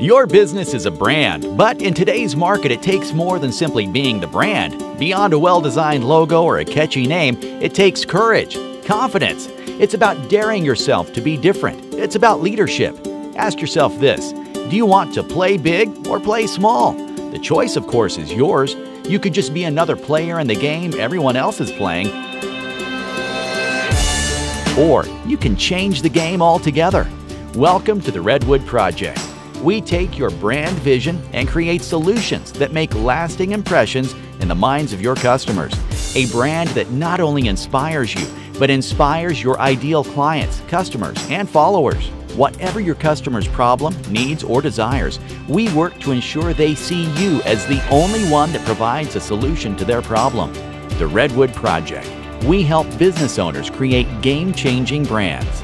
Your business is a brand, but in today's market, it takes more than simply being the brand. Beyond a well designed logo or a catchy name, it takes courage, confidence. It's about daring yourself to be different. It's about leadership. Ask yourself this Do you want to play big or play small? The choice, of course, is yours. You could just be another player in the game everyone else is playing. Or you can change the game altogether. Welcome to the Redwood Project. We take your brand vision and create solutions that make lasting impressions in the minds of your customers. A brand that not only inspires you, but inspires your ideal clients, customers, and followers. Whatever your customer's problem, needs, or desires, we work to ensure they see you as the only one that provides a solution to their problem. The Redwood Project. We help business owners create game changing brands.